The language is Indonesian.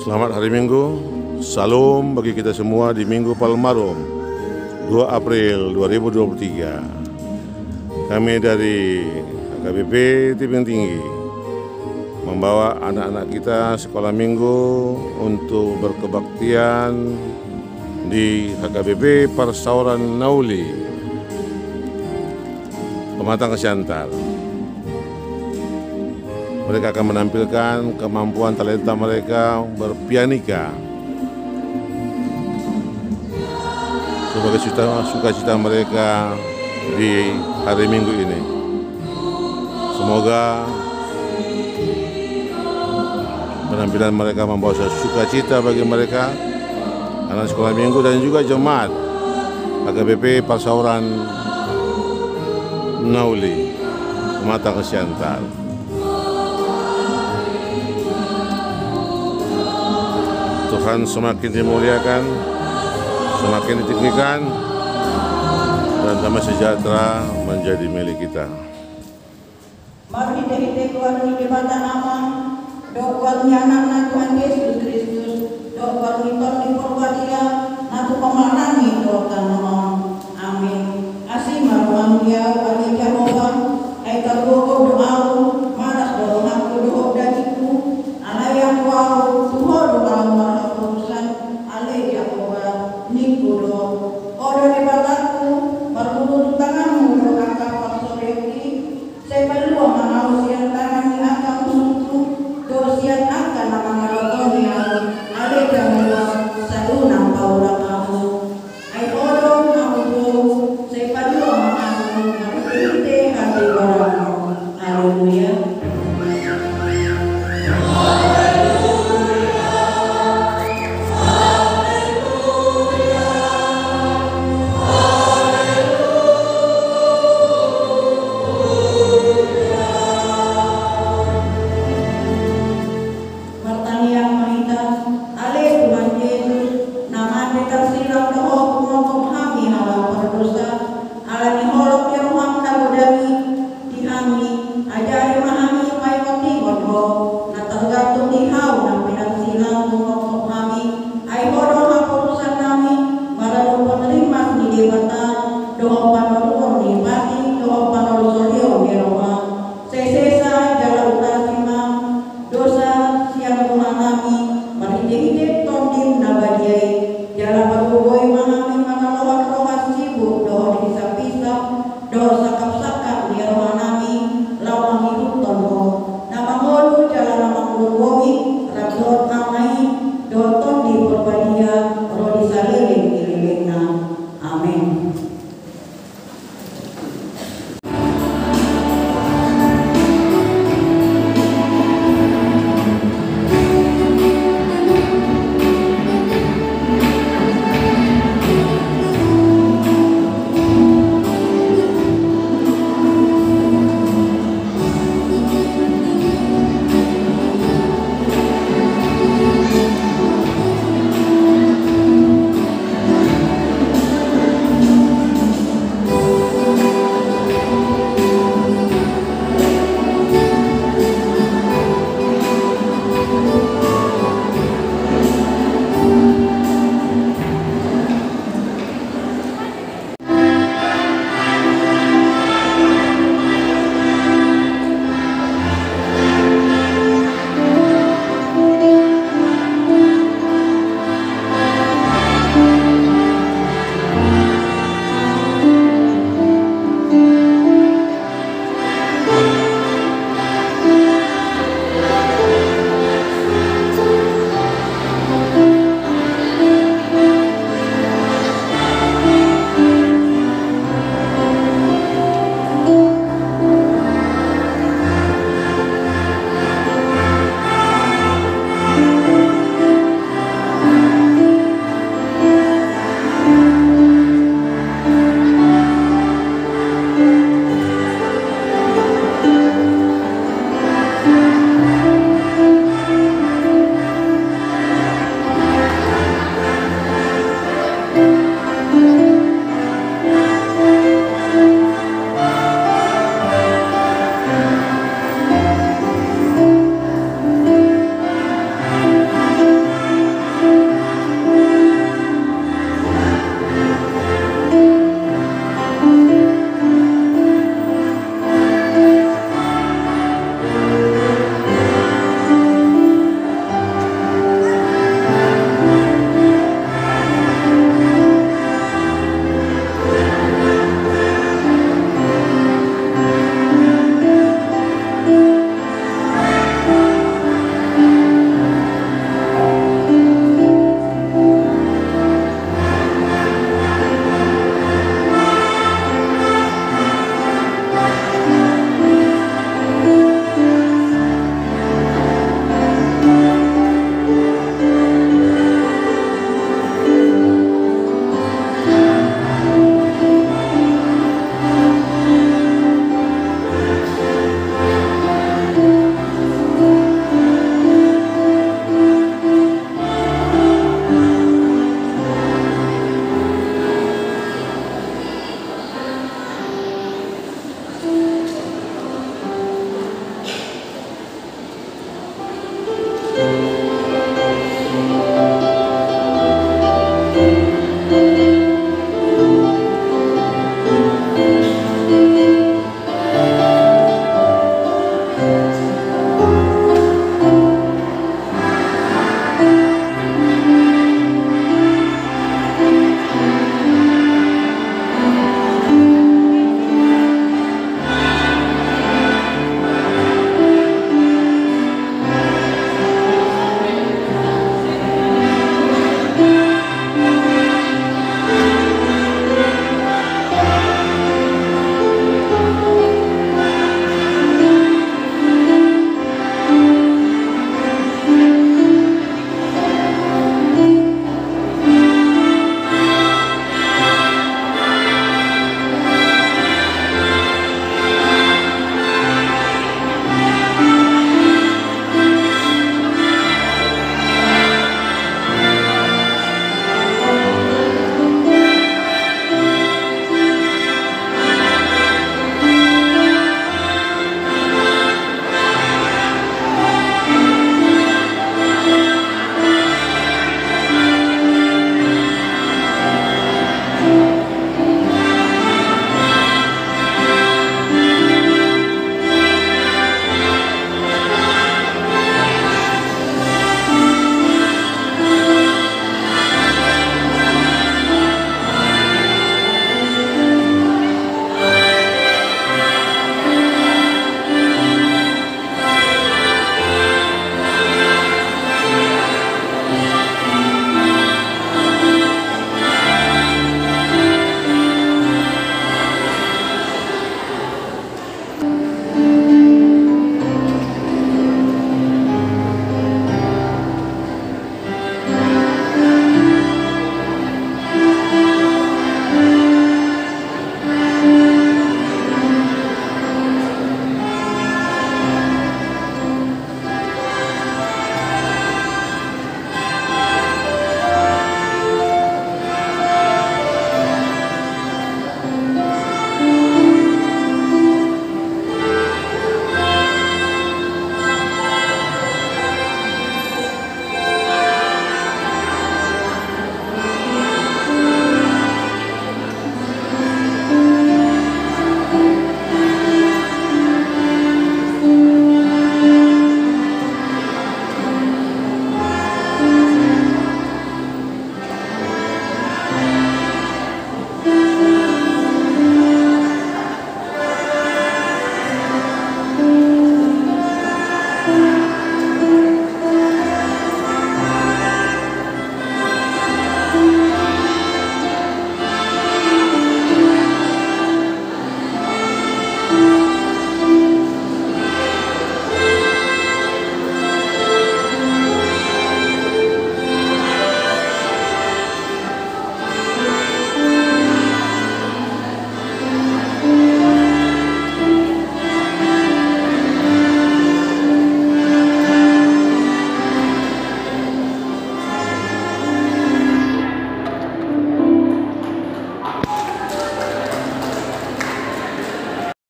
Selamat hari Minggu. Salam bagi kita semua di Minggu Palmarum 2 April 2023. Kami dari KBP Tebing Tinggi membawa anak-anak kita sekolah minggu untuk berkebaktian di HKBP Persauran Nauli Pematang Siantar. Mereka akan menampilkan kemampuan talenta mereka berpianika sebagai sukacita mereka di hari Minggu ini. Semoga penampilan mereka membawa sukacita bagi mereka anak sekolah minggu dan juga jemaat HKBP Pasauran Nauli Mata Kesiantar. Tuhan semakin dimuliakan, semakin ditinggikan, dan damai sejahtera menjadi milik kita. Mari dahite Tuhan di mata aman, doa anak na Tuhan Yesus Kristus, doa ngitor di porbadia, natu pemarani doa mohon.